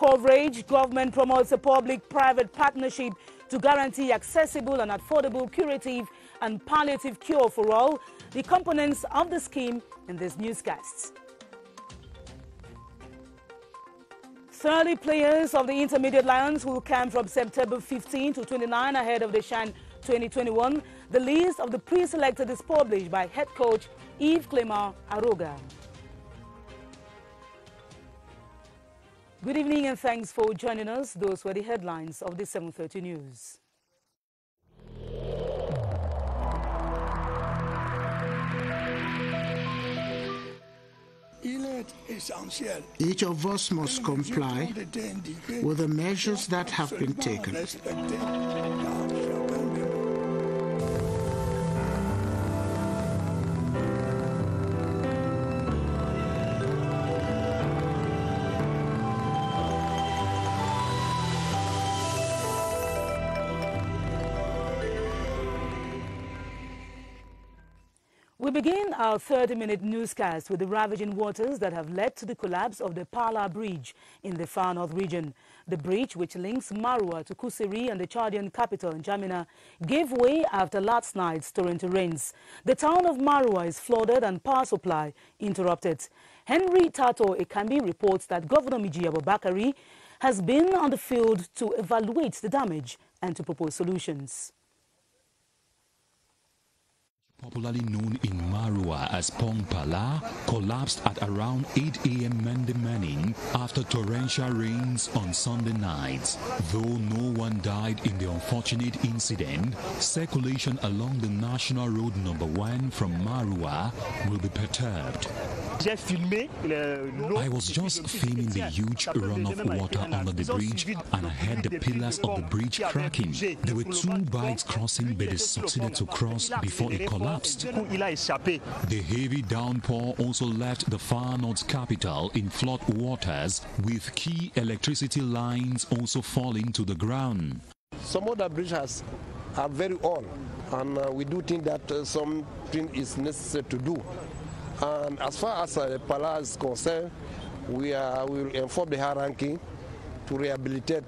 coverage, government promotes a public-private partnership to guarantee accessible and affordable curative and palliative cure for all. The components of the scheme in this newscast. 30 players of the Intermediate Lions will camp from September 15 to 29 ahead of the CHAN 2021. The list of the pre-selected is published by head coach Yves Clement Aroga. Good evening and thanks for joining us. Those were the headlines of the 7.30 News. Each of us must comply with the measures that have been taken. We begin our 30-minute newscast with the ravaging waters that have led to the collapse of the Pala Bridge in the far north region. The bridge, which links Maroua to Kousseri and the Chadian capital, N'Djamena, gave way after last night's torrential rains. The town of Maroua is flooded and power supply interrupted. Henry Tato Ekambi reports that Governor Midjiyawa Bakari has been on the field to evaluate the damage and to propose solutions popularly known in Maroua as Pongpala, collapsed at around 8 a.m. Monday morning after torrential rains on Sunday night. Though no one died in the unfortunate incident, circulation along the National Road number 1 from Marua will be perturbed. I was just filming the huge run of water under the bridge and I heard the pillars of the bridge cracking. There were two bikes crossing but they succeeded to cross before it collapsed. The heavy downpour also left the far north capital in flood waters with key electricity lines also falling to the ground. Some other bridges are very old and uh, we do think that uh, something is necessary to do. And as far as uh, Pala is concerned, we, are, we will inform the high ranking to rehabilitate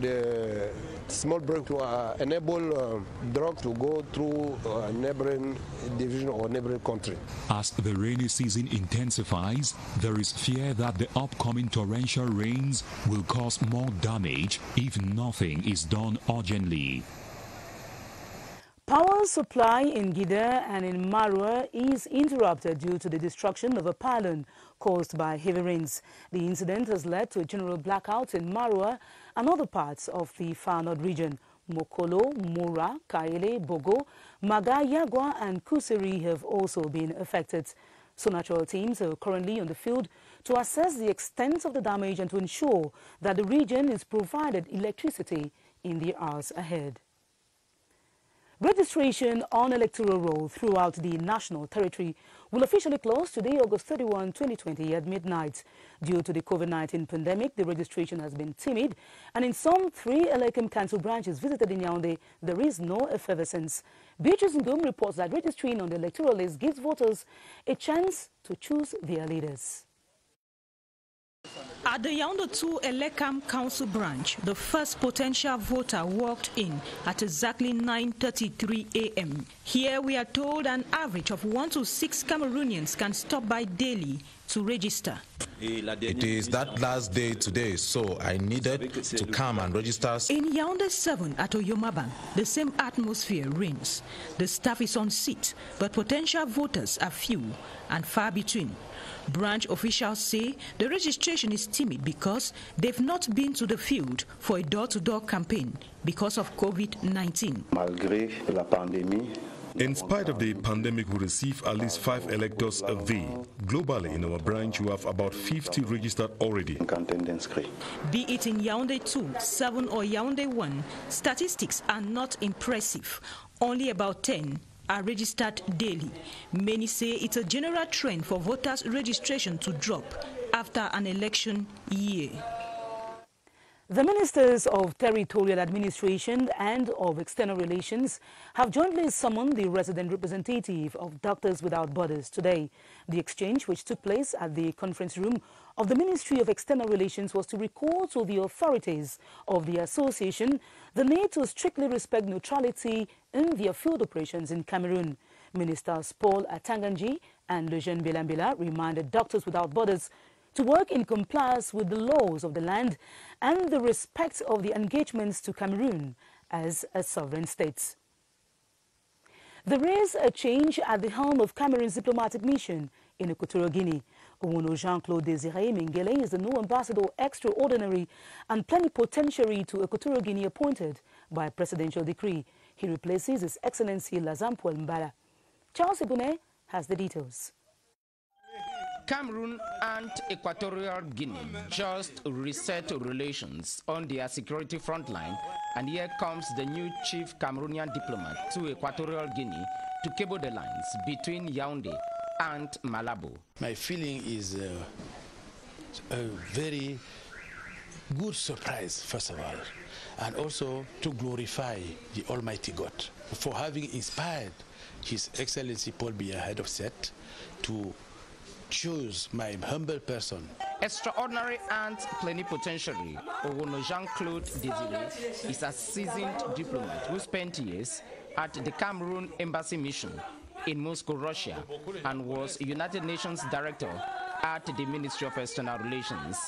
the small break to uh, enable uh, drug to go through uh, neighboring division or neighboring country. As the rainy season intensifies, there is fear that the upcoming torrential rains will cause more damage if nothing is done urgently. Power supply in Gida and in Maroua is interrupted due to the destruction of a pylon caused by heavy rains. The incident has led to a general blackout in Maroua and other parts of the far north region. Mokolo, Mura, Kaélé, Bogo, Maga, Yagoua and Kousseri have also been affected. So natural teams are currently on the field to assess the extent of the damage and to ensure that the region is provided electricity in the hours ahead. Registration on electoral roll throughout the national territory will officially close today, August 31, 2020 at midnight. Due to the COVID-19 pandemic, the registration has been timid, and in some three ELECAM Council branches visited in Yaoundé, there is no effervescence. Beatrice Ngum reports that registering on the electoral list gives voters a chance to choose their leaders. At the Yaoundé 2 ELECAM Council branch, the first potential voter walked in at exactly 9.33 a.m. Here we are told an average of one to six Cameroonians can stop by daily to register. It is that last day today, so I needed to come and register. In Yaoundé 7 at Oyomabang, the same atmosphere reigns. The staff is on seat, but potential voters are few and far between. Branch officials say the registration is timid because they've not been to the field for a door-to-door -door campaign because of COVID-19. In spite of the pandemic, we receive at least five electors a day. Globally, in our branch, we have about 50 registered already. Be it in Yaoundé 2, 7 or Yaoundé 1, statistics are not impressive. Only about 10 are registered daily. Many say it's a general trend for voters' registration to drop after an election year. The ministers of territorial administration and of external relations have jointly summoned the resident representative of Doctors Without Borders today. The exchange, which took place at the conference room of the Ministry of External Relations, was to recall to the authorities of the association the need to strictly respect neutrality in their field operations in Cameroon. Ministers Paul Atanga-Nji and Lejeune Mbella Mbella reminded Doctors Without Borders to work in compliance with the laws of the land and the respect of the engagements to Cameroon as a sovereign state. There is a change at the helm of Cameroon's diplomatic mission in Equatorial Guinea. Owono Jean-Claude Desiré Mingele is the new ambassador extraordinary and plenipotentiary to Equatorial Guinea appointed by presidential decree. He replaces His Excellency Lazampuel Mbala. Charles Ibune has the details. Cameroon and Equatorial Guinea just reset relations on their security front line, and here comes the new chief Cameroonian diplomat to Equatorial Guinea to cable the lines between Yaoundé and Malabo. My feeling is uh, a very good surprise, first of all, and also to glorify the Almighty God for having inspired His Excellency Paul Biya, head of SET, to choose my humble person. Extraordinary and plenipotentiary, Owono Jean-Claude Desiré is a seasoned diplomat who spent years at the Cameroon Embassy Mission in Moscow, Russia, and was United Nations Director at the Ministry of External Relations.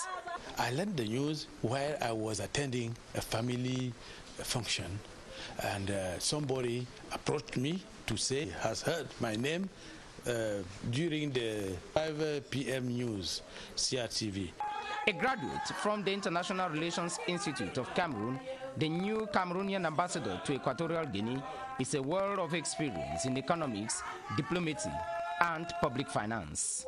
I learned the news while I was attending a family function, and uh, somebody approached me to say, has heard my name uh, during the 5 p.m. news, CRTV. A graduate from the International Relations Institute of Cameroon, the new Cameroonian ambassador to Equatorial Guinea is a world of experience in economics, diplomacy, and public finance.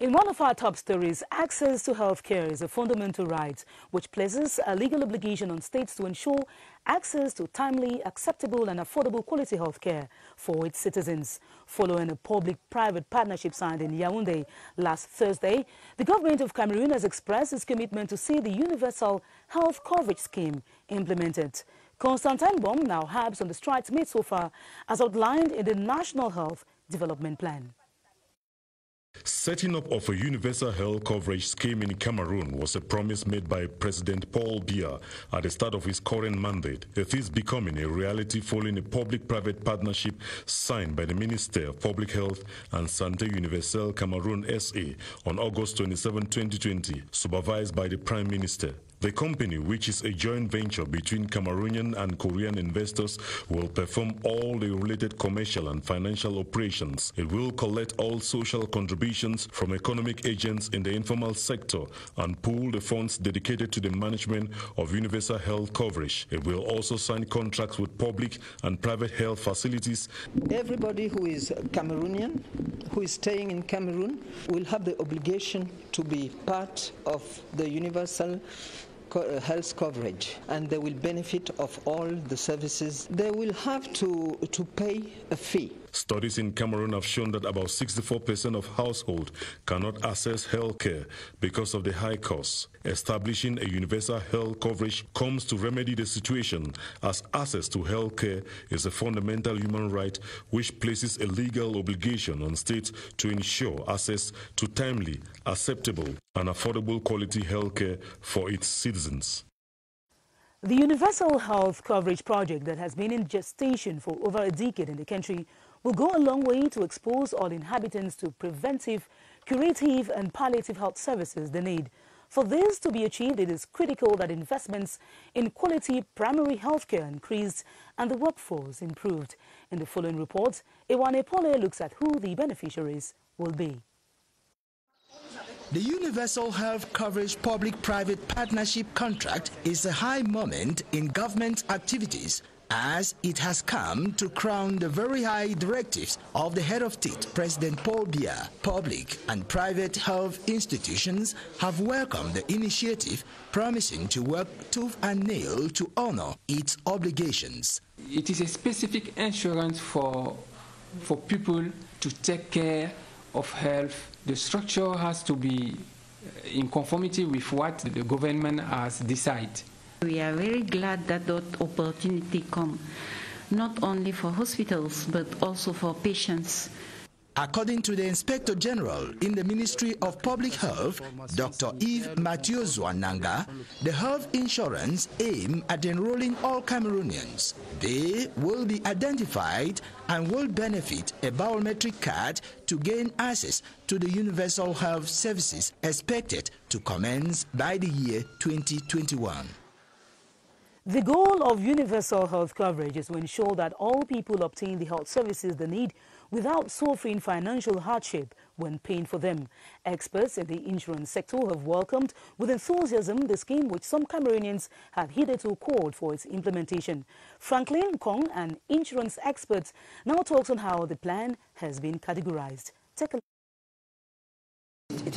In one of our top stories, access to health care is a fundamental right which places a legal obligation on states to ensure access to timely, acceptable and affordable quality health care for its citizens. Following a public-private partnership signed in Yaoundé last Thursday, the government of Cameroon has expressed its commitment to see the Universal Health Coverage Scheme implemented. Constantine Baum now harps on the strides made so far as outlined in the National Health Development Plan. Setting up of a universal health coverage scheme in Cameroon was a promise made by President Paul Biya at the start of his current mandate. It is becoming a reality following a public-private partnership signed by the Minister of Public Health and Santé Universelle Cameroon SA on August 27, 2020, supervised by the Prime Minister. The company, which is a joint venture between Cameroonian and Korean investors, will perform all the related commercial and financial operations. It will collect all social contributions from economic agents in the informal sector and pool the funds dedicated to the management of universal health coverage. It will also sign contracts with public and private health facilities. Everybody who is Cameroonian, who is staying in Cameroon, will have the obligation to be part of the universal uh, health coverage and they will benefit of all the services. They will have to, to pay a fee. Studies in Cameroon have shown that about 64% of households cannot access health care because of the high costs. Establishing a universal health coverage comes to remedy the situation as access to health care is a fundamental human right which places a legal obligation on states to ensure access to timely, acceptable and affordable quality health care for its citizens. The Universal Health Coverage Project that has been in gestation for over a decade in the country will go a long way to expose all inhabitants to preventive, curative and palliative health services they need. For this to be achieved, it is critical that investments in quality primary health care increased and the workforce improved. In the following report, Iwane Pole looks at who the beneficiaries will be. The Universal Health Coverage Public-Private Partnership Contract is a high moment in government activities as it has come to crown the very high directives of the head of state, President Paul Biya. Public and private health institutions have welcomed the initiative, promising to work tooth and nail to honor its obligations. It is a specific insurance for, for people to take care of health. The structure has to be in conformity with what the government has decided. We are very glad that that opportunity come, not only for hospitals but also for patients. According to the Inspector General in the Ministry of Public Health, Dr. Yves Mathieu Zwananga, the health insurance aim at enrolling all Cameroonians. They will be identified and will benefit a biometric card to gain access to the universal health services expected to commence by the year 2021. The goal of universal health coverage is to ensure that all people obtain the health services they need without suffering financial hardship when paying for them. Experts in the insurance sector have welcomed with enthusiasm the scheme which some Cameroonians have hitherto called for its implementation. Franklin Kong, an insurance expert, now talks on how the plan has been categorized. Take a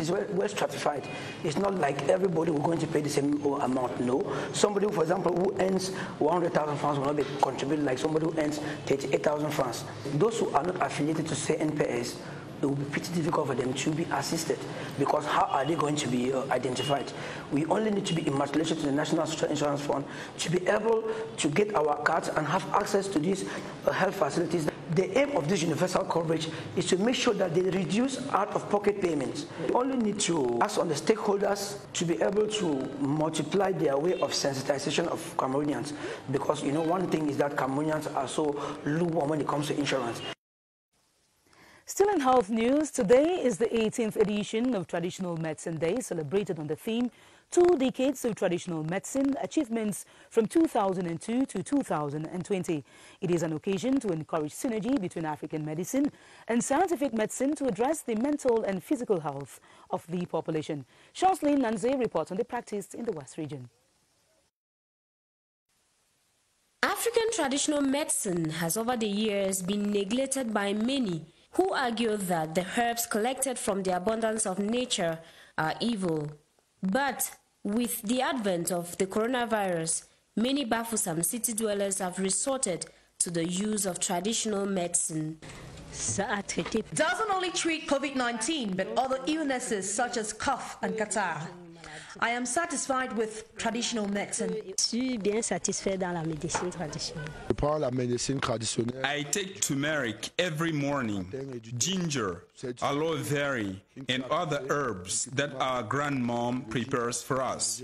is well, well, stratified. It's not like everybody will going to pay the same amount. No. Somebody, for example, who earns 100,000 francs will not be contributing like somebody who earns 38,000 francs. Those who are not affiliated to say NPS, it will be pretty difficult for them to be assisted because how are they going to be uh, identified? We only need to be immatriculated to the National Social Insurance Fund to be able to get our cards and have access to these uh, health facilities. The aim of this universal coverage is to make sure that they reduce out-of-pocket payments. We only need to ask on the stakeholders to be able to multiply their way of sensitization of Cameroonians because you know one thing is that Cameroonians are so lukewarm when it comes to insurance. Still in health news, today is the 18th edition of Traditional Medicine Day, celebrated on the theme Two Decades of Traditional Medicine Achievements from 2002 to 2020. It is an occasion to encourage synergy between African medicine and scientific medicine to address the mental and physical health of the population. Chanceline Nanze reports on the practice in the West region. African traditional medicine has over the years been neglected by many who argue that the herbs collected from the abundance of nature are evil. But with the advent of the coronavirus, many Bafoussam city dwellers have resorted to the use of traditional medicine. Doesn't only treat COVID 19 but other illnesses such as cough and catarrh. I am satisfied with traditional medicine. Je suis bien satisfait dans la médecine traditionnelle. Je prends la médecine traditionnelle. I take turmeric every morning, ginger, aloe vera, and other herbs that our grandmom prepares for us.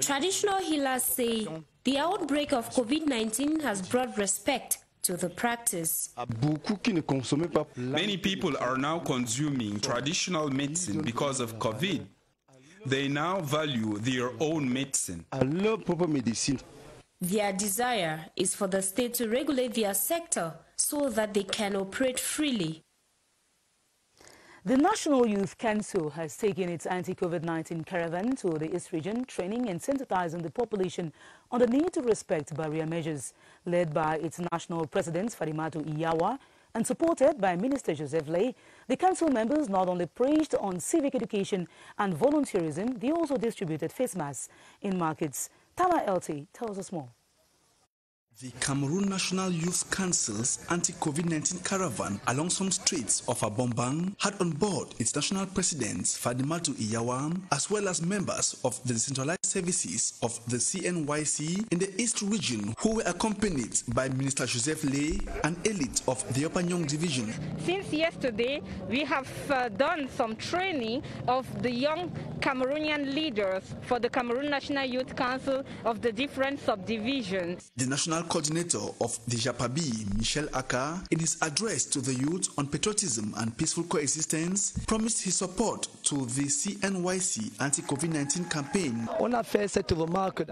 Traditional healers say the outbreak of COVID 19 has brought respect to the practice. Many people are now consuming traditional medicine because of COVID. They now value their own medicine. Their desire is for the state to regulate their sector so that they can operate freely. The National Youth Council has taken its anti-COVID-19 caravan to the East region, training and sensitizing the population on the need to respect barrier measures. Led by its national president, Fadimatu Iyawa, and supported by Minister Joseph Le, the council members not only preached on civic education and volunteerism, they also distributed face masks in markets. Tama LT tells us more. The Cameroon National Youth Council's anti-COVID-19 caravan along some streets of Abong-Mbang had on board its national president Fadimatu Iyawa as well as members of the decentralized services of the CNYC in the East region who were accompanied by Minister Joseph Le, an elite of the Upper Nyong division. Since yesterday, we have uh, done some training of the young Cameroonian leaders for the Cameroon National Youth Council of the different subdivisions. The national coordinator of the JAPABI, Michel Aka, in his address to the youth on patriotism and peaceful coexistence, promised his support to the CNYC anti-COVID-19 campaign.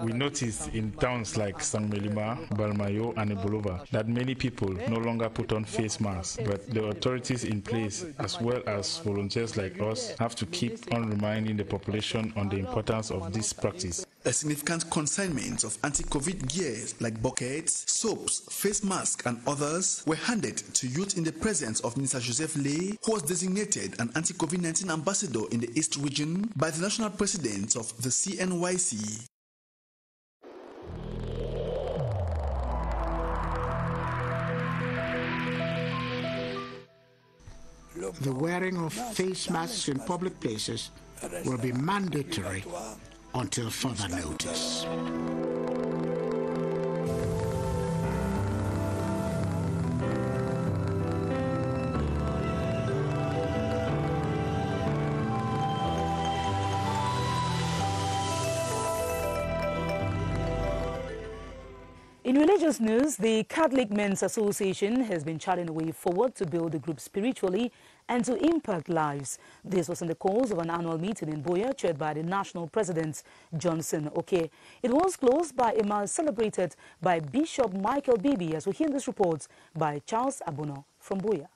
We noticed in towns like Sangmelima, Mbalmayo, and Ebolowa that many people no longer put on face masks, but the authorities in place, as well as volunteers like us, have to keep on reminding the population on the importance of this practice. A significant consignment of anti-COVID gears like buckets, soaps, face masks and others were handed to youth in the presence of Minister Joseph Le, who was designated an anti-COVID-19 ambassador in the East region by the national president of the CNYC. the wearing of face masks in public places will be mandatory until further notice. In religious news, the Catholic Men's Association has been charting a way forward to build the group spiritually and to impact lives. This was in the course of an annual meeting in Buea, chaired by the national president, Johnson Oke. It was closed by a mass celebrated by Bishop Michael Bibi, as we hear in this report by Charles Abuno from Buea.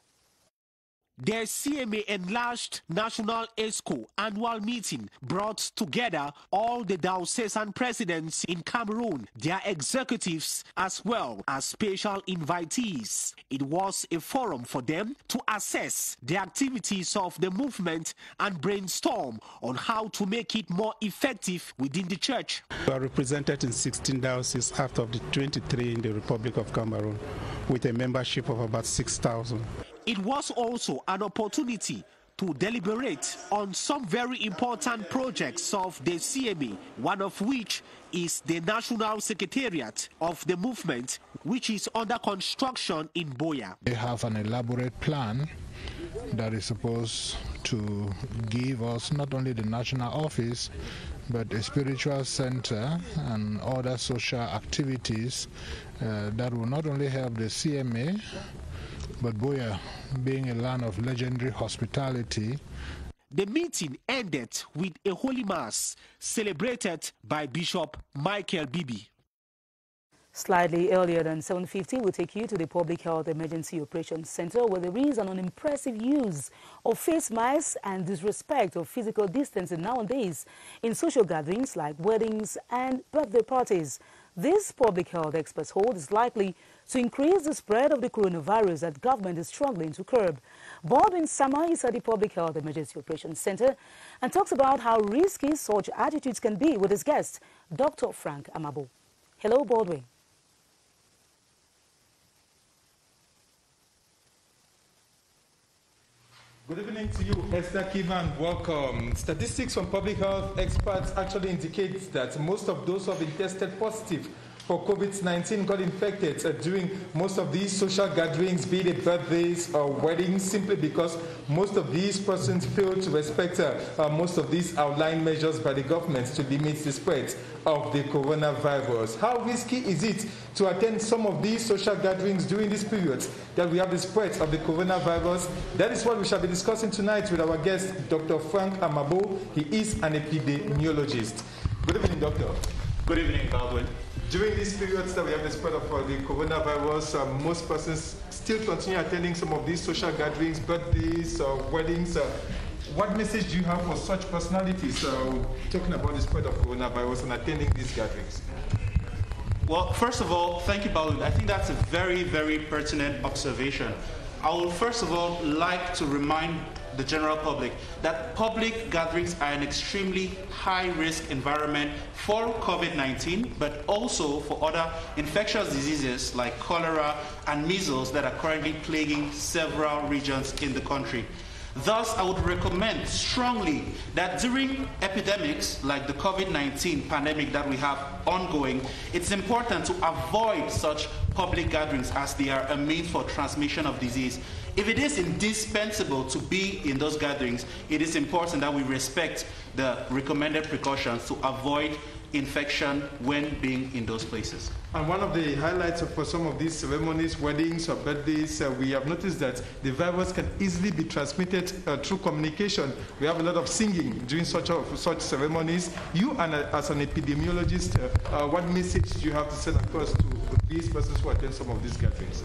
The CMA enlarged National ESCO annual meeting brought together all the diocesan presidents in Cameroon, their executives, as well as special invitees. It was a forum for them to assess the activities of the movement and brainstorm on how to make it more effective within the church. We are represented in 16 dioceses out of the 23 in the Republic of Cameroon with a membership of about 6,000. It was also an opportunity to deliberate on some very important projects of the CMA, one of which is the National Secretariat of the movement, which is under construction in Buea. They have an elaborate plan that is supposed to give us not only the national office, but a spiritual center and other social activities uh, that will not only help the CMA, but Buea, being a land of legendary hospitality, the meeting ended with a holy mass celebrated by Bishop Michael Bibi. Slightly earlier than 7.50, we take you to the Public Health Emergency Operations Center where there is an unimpressive use of face masks and disrespect of physical distancing nowadays in social gatherings like weddings and birthday parties. This public health experts hold is likely to increase the spread of the coronavirus that government is struggling to curb. Baldwin Sama is at the Public Health Emergency Operations Center and talks about how risky such attitudes can be with his guest, Dr. Frank Amabo. Hello, Baldwin. Good evening to you, Esther Kivan. Welcome. Statistics from public health experts actually indicate that most of those who have been tested positive for COVID-19 got infected uh, during most of these social gatherings, be it birthdays or weddings, simply because most of these persons failed to respect uh, uh, most of these outlined measures by the government to limit the spread of the coronavirus. How risky is it to attend some of these social gatherings during this period that we have the spread of the coronavirus? That is what we shall be discussing tonight with our guest, Dr. Frank Amabo. He is an epidemiologist. Good evening, doctor. Good evening, Baldwin. During these periods that we have the spread of uh, the coronavirus, uh, most persons still continue attending some of these social gatherings, birthdays, uh, weddings. what message do you have for such personalities talking about the spread of coronavirus and attending these gatherings? Well, first of all, thank you, Baldwin. I think that's a very, very pertinent observation. I would first of all like to remind the general public that public gatherings are an extremely high risk environment for COVID-19, but also for other infectious diseases like cholera and measles that are currently plaguing several regions in the country. Thus, I would recommend strongly that during epidemics like the COVID-19 pandemic that we have ongoing, it's important to avoid such public gatherings as they are a means for transmission of disease. If it is indispensable to be in those gatherings, it is important that we respect the recommended precautions to avoid infection when being in those places. And one of the highlights for some of these ceremonies, weddings or birthdays, uh, we have noticed that the virus can easily be transmitted uh, through communication. We have a lot of singing during such, of, such ceremonies. You, and, uh, as an epidemiologist, uh, uh, what message do you have to send across to these persons who attend some of these gatherings?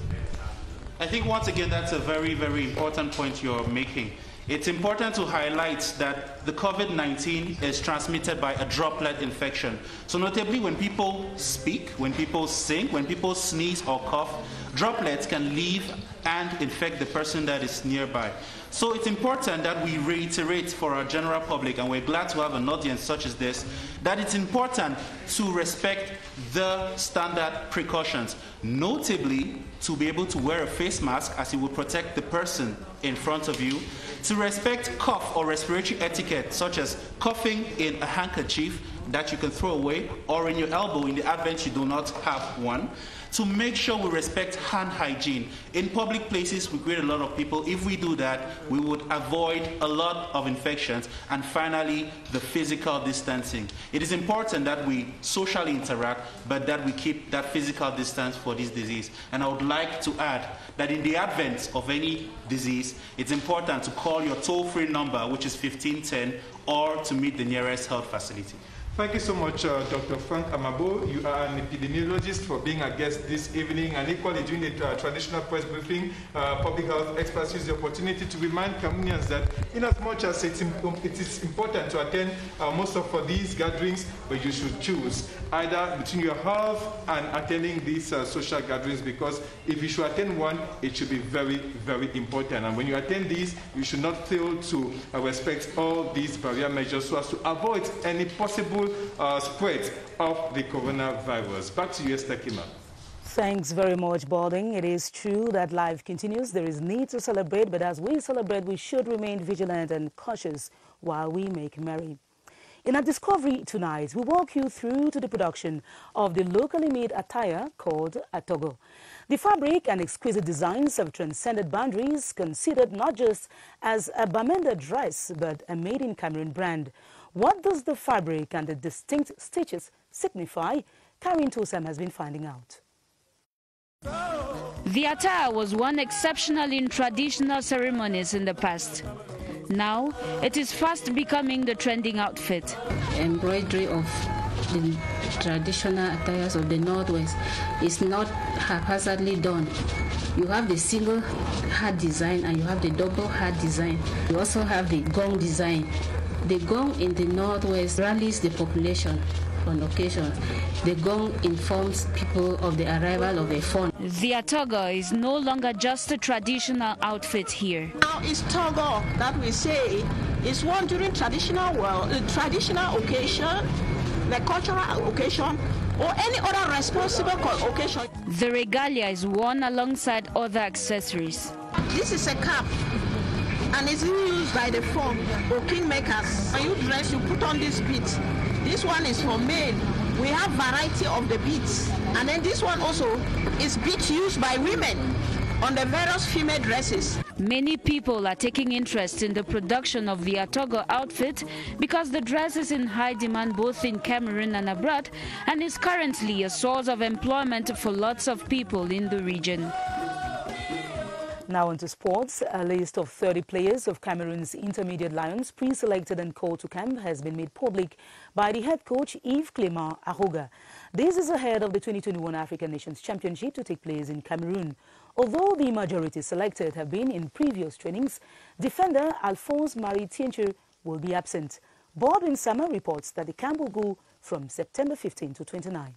I think once again that's a very, very important point you're making. It's important to highlight that the COVID 19 is transmitted by a droplet infection. So, notably, when people speak, when people sing, when people sneeze or cough, droplets can leave and infect the person that is nearby. So it's important that we reiterate for our general public, and we're glad to have an audience such as this, that it's important to respect the standard precautions, notably to be able to wear a face mask as it will protect the person in front of you, to respect cough or respiratory etiquette, such as coughing in a handkerchief that you can throw away or in your elbow in the event you do not have one to make sure we respect hand hygiene. In public places, we greet a lot of people. If we do that, we would avoid a lot of infections. And finally, the physical distancing. It is important that we socially interact, but that we keep that physical distance for this disease. And I would like to add that in the advent of any disease, it's important to call your toll-free number, which is 1510, or to meet the nearest health facility. Thank you so much, uh, Dr. Frank Amabo. You are an epidemiologist for being a guest this evening, and equally during the uh, traditional press briefing, uh, public health experts use the opportunity to remind Cameroonians that in as much as it's it is important to attend uh, most of these gatherings, but you should choose either between your health and attending these uh, social gatherings, because if you should attend one, it should be very, very important. And when you attend these, you should not fail to uh, respect all these barrier measures so as to avoid any possible uh, spread of the coronavirus. Back to you, Esther Kima. Thanks very much, Baldwin. It is true that life continues. There is need to celebrate, but as we celebrate, we should remain vigilant and cautious while we make merry. In our discovery tonight, we walk you through to the production of the locally made attire called Atoghu. The fabric and exquisite designs have transcended boundaries, considered not just as a Bamenda dress, but a made-in-Cameroon brand. What does the fabric and the distinct stitches signify? Karin Tosam has been finding out. The attire was worn exceptionally in traditional ceremonies in the past. Now, it is fast becoming the trending outfit. Embroidery of the traditional attires of the Northwest is not haphazardly done. You have the single heart design and you have the double heart design. You also have the gong design. The gong in the northwest rallies the population on occasion. The gong informs people of the arrival of a fon. The atoghu is no longer just a traditional outfit here. Now it's togo that we say is worn during traditional well, uh, traditional occasion, the cultural occasion, or any other responsible occasion. The regalia is worn alongside other accessories. This is a cap it's used by the form or kingmakers. When you dress, you put on this beads. This one is for men. We have variety of the beads. And then this one also is beads used by women on the various female dresses. Many people are taking interest in the production of the Atoghu outfit because the dress is in high demand both in Cameroon and abroad and is currently a source of employment for lots of people in the region. Now onto sports. A list of 30 players of Cameroon's Intermediate Lions pre-selected and called to camp has been made public by the head coach Yves Clement Aroga. This is ahead of the 2021 African Nations Championship to take place in Cameroon. Although the majority selected have been in previous trainings, defender Alphonse Marie Tiencher will be absent. Baldwin Summer reports that the camp will go from September 15 to 29.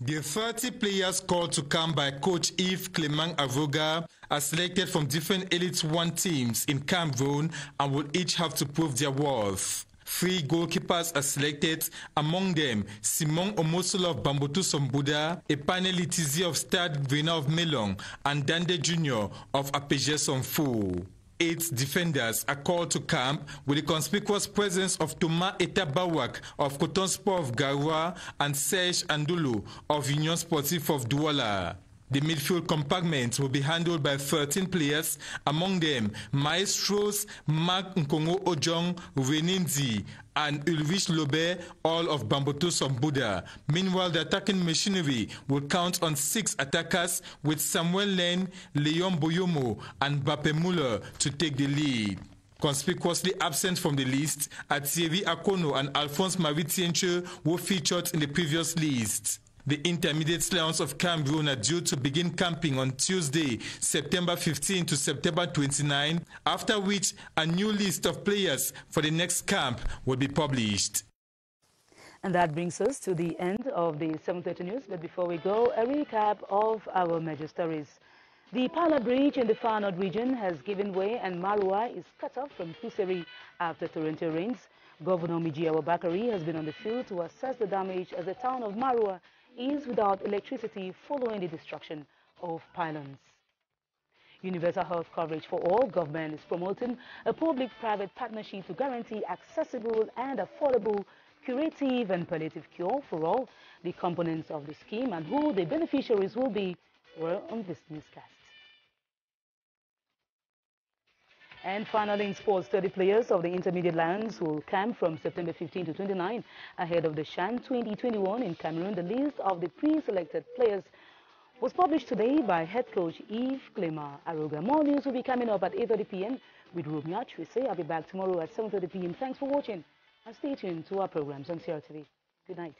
The 30 players called to come by coach Yves Clement Aroga are selected from different Elite One teams in Cameroon and will each have to prove their worth. Three goalkeepers are selected, among them Simon Omosola of Bamboutos Mbouda, Epane Litizi of Stade Grena of Melon, and Dande Jr. of APEJES Mfou. Eight defenders are called to camp with the conspicuous presence of Thomas Etabawak of Coton Sport of Garoua and Serge Andulu of Union Sportif of Douala. The midfield compartment will be handled by 13 players, among them Maestros Mark Nkongo Ojong, Reninzi, and Ulrich Lobe, all of Bamboutos Mbouda. Meanwhile, the attacking machinery will count on six attackers with Samuel Len, Leon Boyomo, and Bape Muller to take the lead. Conspicuously absent from the list are Thierry Akono and Alphonse Marie who featured in the previous list. The Intermediate Lions of Cameroon are due to begin camping on Tuesday, September 15 to September 29, after which a new list of players for the next camp will be published. And that brings us to the end of the 7.30 news. But before we go, a recap of our major stories. The Pala Bridge in the Far North region has given way and Maroua is cut off from Kousseri after torrential rains. Governor Midjiyawa Bakari has been on the field to assess the damage as the town of Maroua is without electricity following the destruction of pylons. Universal health coverage for all, government is promoting a public-private partnership to guarantee accessible and affordable curative and palliative cure for all the components of the scheme and who the beneficiaries will be were on this newscast. And finally, in sports, 30 players of the Intermediate Lions will camp from September 15 to 29 ahead of the CHAN 2021 in Cameroon. The list of the pre-selected players was published today by head coach Yves Clément Aroga. More news will be coming up at 8.30 p.m. with Romeo say I'll be back tomorrow at 7.30 p.m. Thanks for watching and stay tuned to our programs on CRTV. Good night.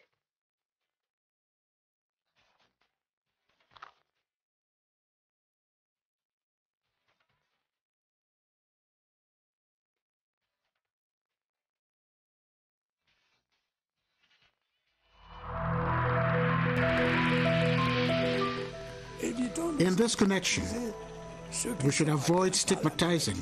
In this connection, we should avoid stigmatizing